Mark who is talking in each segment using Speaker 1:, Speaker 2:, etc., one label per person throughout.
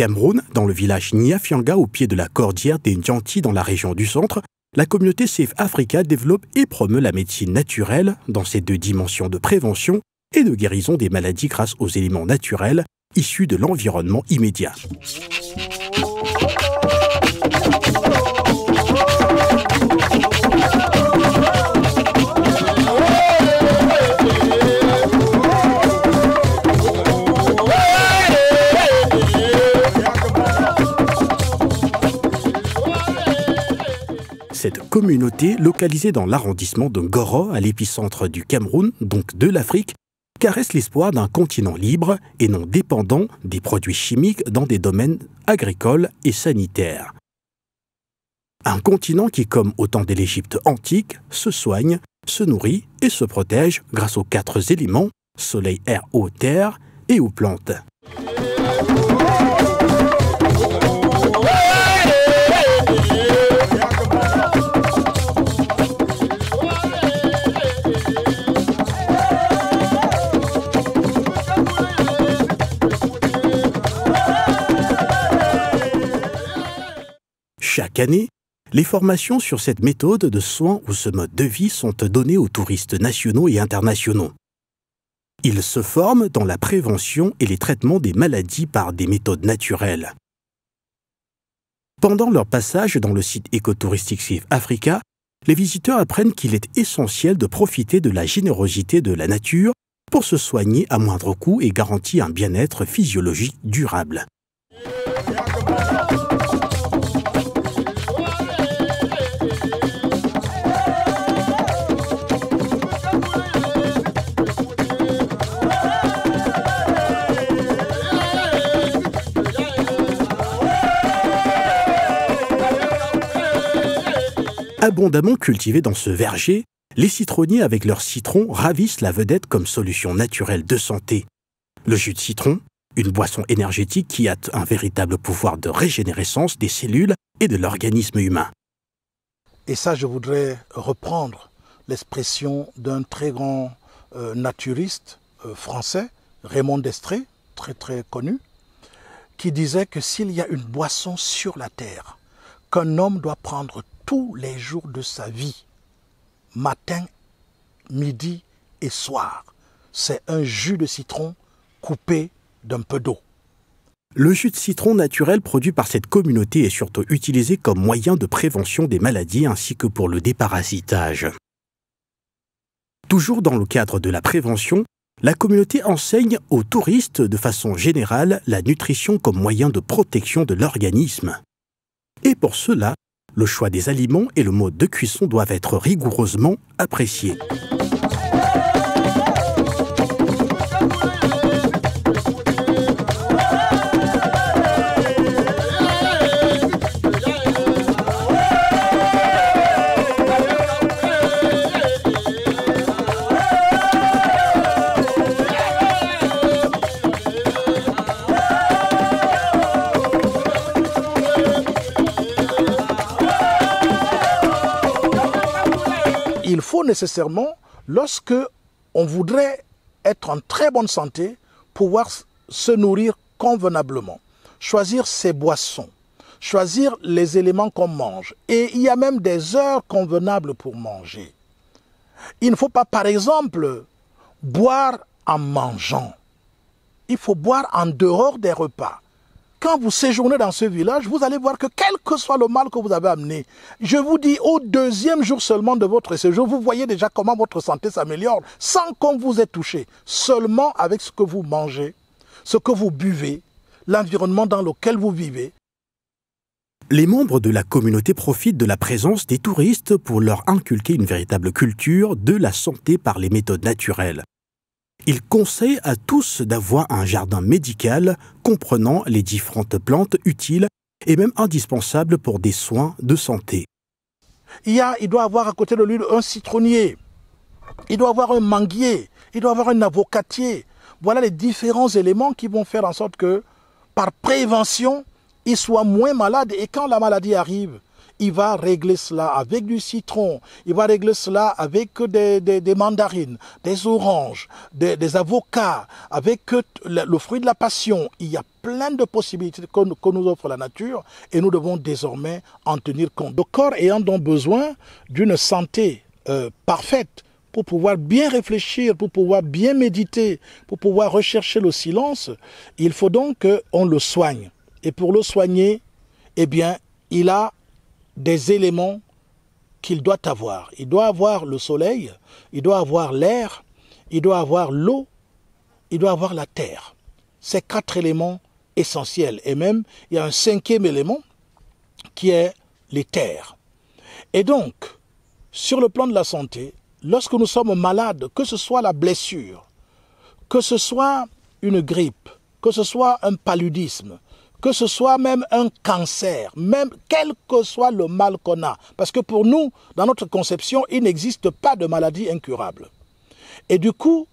Speaker 1: Cameroun, dans le village Niafianga au pied de la cordillère des Njanti dans la région du centre, la communauté Safe Africa développe et promeut la médecine naturelle dans ses deux dimensions de prévention et de guérison des maladies grâce aux éléments naturels issus de l'environnement immédiat. Cette communauté, localisée dans l'arrondissement de Goro, à l'épicentre du Cameroun, donc de l'Afrique, caresse l'espoir d'un continent libre et non dépendant des produits chimiques dans des domaines agricoles et sanitaires. Un continent qui, comme au temps de l'Égypte antique, se soigne, se nourrit et se protège grâce aux quatre éléments soleil, air, eau, terre et aux plantes. Les formations sur cette méthode de soins ou ce mode de vie sont données aux touristes nationaux et internationaux. Ils se forment dans la prévention et les traitements des maladies par des méthodes naturelles. Pendant leur passage dans le site écotouristique Safe Africa, les visiteurs apprennent qu'il est essentiel de profiter de la générosité de la nature pour se soigner à moindre coût et garantir un bien-être physiologique durable. Abondamment cultivés dans ce verger, les citronniers avec leurs citrons ravissent la vedette comme solution naturelle de santé. Le jus de citron, une boisson énergétique qui a un véritable pouvoir de régénérescence des cellules et de l'organisme humain.
Speaker 2: Et ça, je voudrais reprendre l'expression d'un très grand euh, naturiste euh, français, Raymond Destré, très très connu, qui disait que s'il y a une boisson sur la terre qu'un homme doit prendre tous les jours de sa vie, matin, midi et soir. C'est un jus de citron coupé d'un peu d'eau.
Speaker 1: Le jus de citron naturel produit par cette communauté est surtout utilisé comme moyen de prévention des maladies ainsi que pour le déparasitage. Toujours dans le cadre de la prévention, la communauté enseigne aux touristes de façon générale la nutrition comme moyen de protection de l'organisme. Et pour cela, le choix des aliments et le mode de cuisson doivent être rigoureusement appréciés.
Speaker 2: Nécessairement, lorsque on voudrait être en très bonne santé, pouvoir se nourrir convenablement, choisir ses boissons, choisir les éléments qu'on mange. Et il y a même des heures convenables pour manger. Il ne faut pas, par exemple, boire en mangeant. Il faut boire en dehors des repas quand vous séjournez dans ce village, vous allez voir que quel que soit le mal que vous avez amené, je vous dis au deuxième jour seulement de votre séjour, vous voyez déjà comment votre santé s'améliore sans qu'on vous ait touché, seulement avec ce que vous mangez, ce que vous buvez, l'environnement dans lequel vous vivez.
Speaker 1: Les membres de la communauté profitent de la présence des touristes pour leur inculquer une véritable culture de la santé par les méthodes naturelles. Il conseille à tous d'avoir un jardin médical comprenant les différentes plantes utiles et même indispensables pour des soins de santé.
Speaker 2: Il, doit avoir à côté de lui un citronnier, il doit avoir un manguier, il doit avoir un avocatier. Voilà les différents éléments qui vont faire en sorte que, par prévention, il soit moins malade et quand la maladie arrive, il va régler cela avec du citron, il va régler cela avec des, mandarines, des oranges, des, avocats, avec le, fruit de la passion. Il y a plein de possibilités que, nous offre la nature et nous devons désormais en tenir compte. Le corps ayant donc besoin d'une santé euh, parfaite, pour pouvoir bien réfléchir, pour pouvoir bien méditer, pour pouvoir rechercher le silence, il faut donc qu'on le soigne. Et pour le soigner, eh bien, il a des éléments qu'il doit avoir. Il doit avoir le soleil, il doit avoir l'air, il doit avoir l'eau, il doit avoir la terre. Ces quatre éléments essentiels. Et même, il y a un cinquième élément qui est les terres. Et donc, sur le plan de la santé, lorsque nous sommes malades, que ce soit la blessure, que ce soit une grippe, que ce soit un paludisme, que ce soit même un cancer, même quel que soit le mal qu'on a. Parce que pour nous, dans notre conception, il n'existe pas de maladie incurable. Et du coup,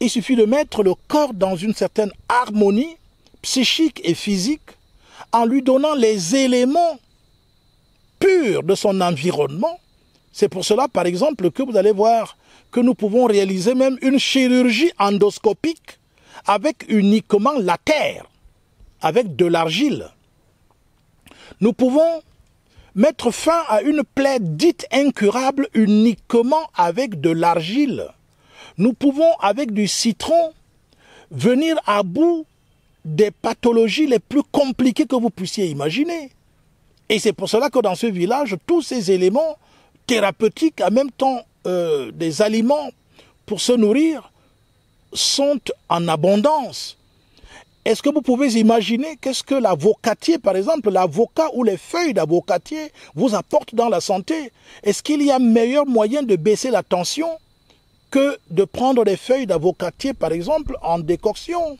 Speaker 2: il suffit de mettre le corps dans une certaine harmonie psychique et physique en lui donnant les éléments purs de son environnement. C'est pour cela, par exemple, que vous allez voir que nous pouvons réaliser même une chirurgie endoscopique avec uniquement la terre avec de l'argile. Nous pouvons mettre fin à une plaie dite incurable uniquement avec de l'argile. Nous pouvons, avec du citron, venir à bout des pathologies les plus compliquées que vous puissiez imaginer. Et c'est pour cela que dans ce village, tous ces éléments thérapeutiques, en même temps euh, des aliments pour se nourrir, sont en abondance. Est-ce que vous pouvez imaginer qu'est-ce que l'avocatier, par exemple, l'avocat ou les feuilles d'avocatier vous apportent dans la santé? Est-ce qu'il y a meilleur moyen de baisser la tension que de prendre des feuilles d'avocatier, par exemple, en décoction?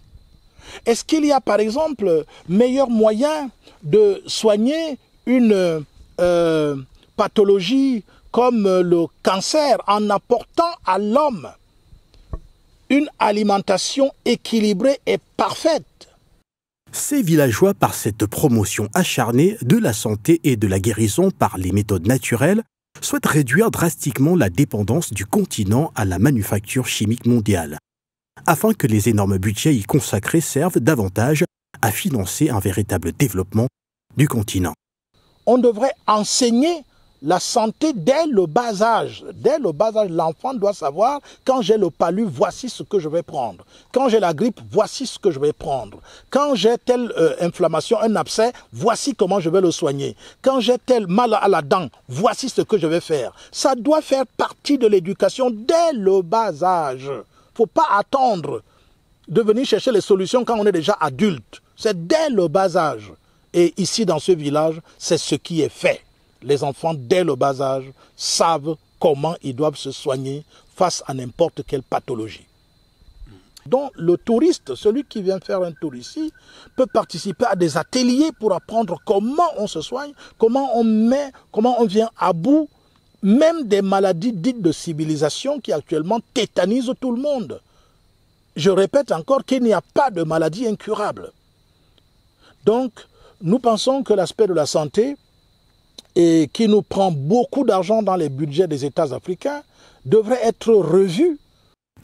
Speaker 2: Est-ce qu'il y a, par exemple, meilleur moyen de soigner une euh, pathologie comme le cancer en apportant à l'homme une alimentation équilibrée et parfaite?
Speaker 1: Ces villageois, par cette promotion acharnée de la santé et de la guérison par les méthodes naturelles, souhaitent réduire drastiquement la dépendance du continent à la manufacture chimique mondiale, afin que les énormes budgets y consacrés servent davantage à financer un véritable développement du continent.
Speaker 2: On devrait enseigner la santé dès le bas âge. Dès le bas âge, l'enfant doit savoir quand j'ai le palu, voici ce que je vais prendre. Quand j'ai la grippe, voici ce que je vais prendre. Quand j'ai telle euh, inflammation, un abcès, voici comment je vais le soigner. Quand j'ai tel mal à la dent, voici ce que je vais faire. Ça doit faire partie de l'éducation dès le bas âge. Faut pas attendre de venir chercher les solutions quand on est déjà adulte. C'est dès le bas âge. Et ici, dans ce village, c'est ce qui est fait les enfants, dès le bas âge, savent comment ils doivent se soigner face à n'importe quelle pathologie. Donc le touriste, celui qui vient faire un tour ici, peut participer à des ateliers pour apprendre comment on se soigne, comment on met, comment on vient à bout même des maladies dites de civilisation qui actuellement tétanisent tout le monde. Je répète encore qu'il n'y a pas de maladie incurable. Donc, nous pensons que l'aspect de la santé et qui nous prend beaucoup d'argent dans les budgets des États africains devrait être revu.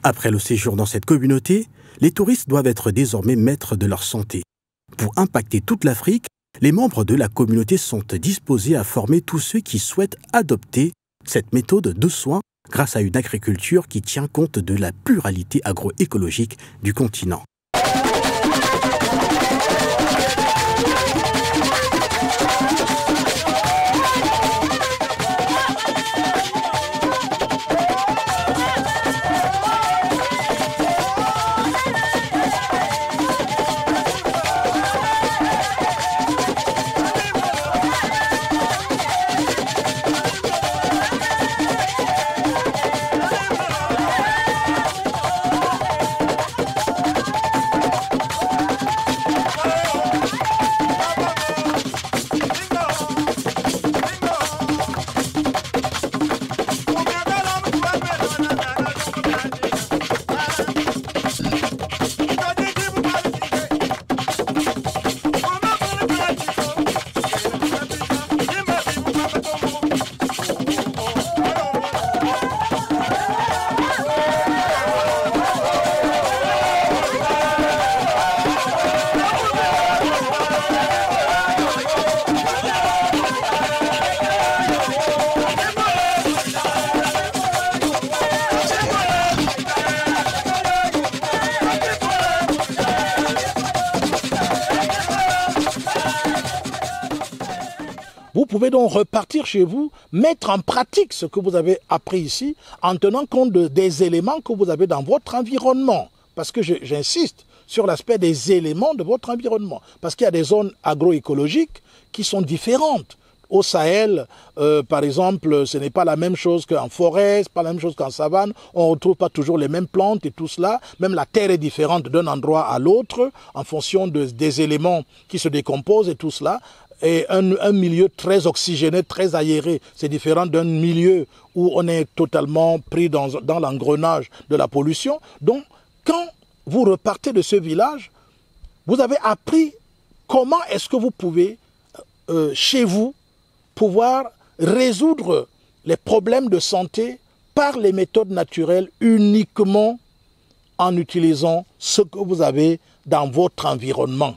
Speaker 1: Après le séjour dans cette communauté, les touristes doivent être désormais maîtres de leur santé. Pour impacter toute l'Afrique, les membres de la communauté sont disposés à former tous ceux qui souhaitent adopter cette méthode de soins grâce à une agriculture qui tient compte de la pluralité agroécologique du continent.
Speaker 2: Pouvez donc repartir chez vous, mettre en pratique ce que vous avez appris ici, en tenant compte des éléments que vous avez dans votre environnement. Parce que j'insiste sur l'aspect des éléments de votre environnement. Parce qu'il y a des zones agroécologiques qui sont différentes. Au Sahel, euh, par exemple, ce n'est pas la même chose qu'en forêt, pas la même chose qu'en savane. On ne retrouve pas toujours les mêmes plantes et tout cela. Même la terre est différente d'un endroit à l'autre en fonction des éléments qui se décomposent et tout cela. Et un, milieu très oxygéné, très aéré, c'est différent d'un milieu où on est totalement pris dans, l'engrenage de la pollution. Donc, quand vous repartez de ce village, vous avez appris comment est-ce que vous pouvez, euh, chez vous, pouvoir résoudre les problèmes de santé par les méthodes naturelles uniquement en utilisant ce que vous avez dans votre environnement.